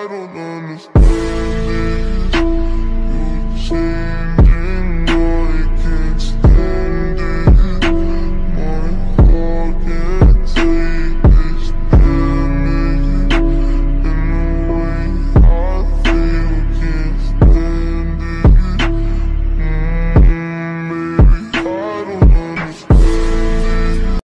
I don't understand it.